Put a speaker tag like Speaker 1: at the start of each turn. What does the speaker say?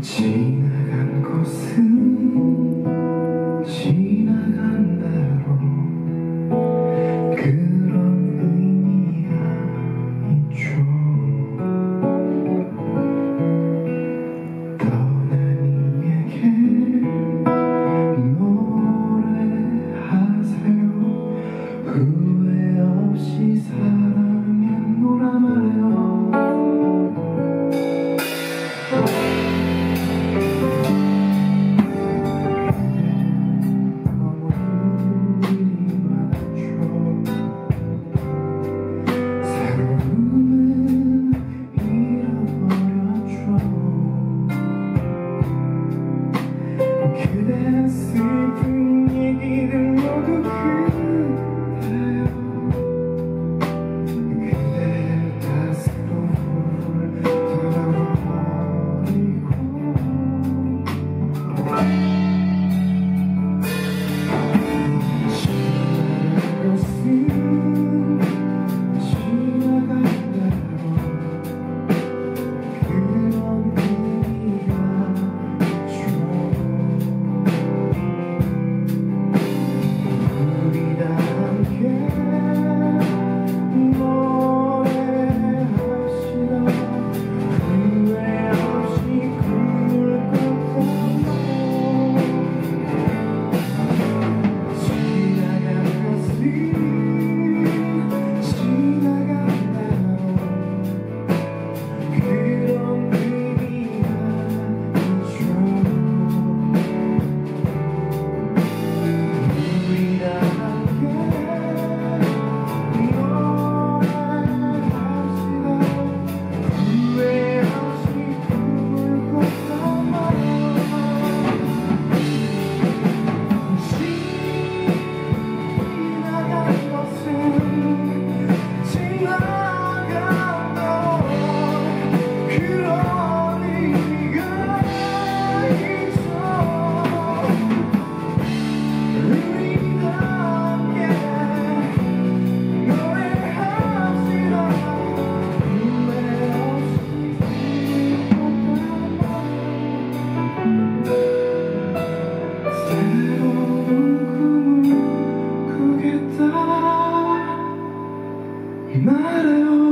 Speaker 1: 지나간 곳은 내 슬픈 얘기를 모두 그 matter.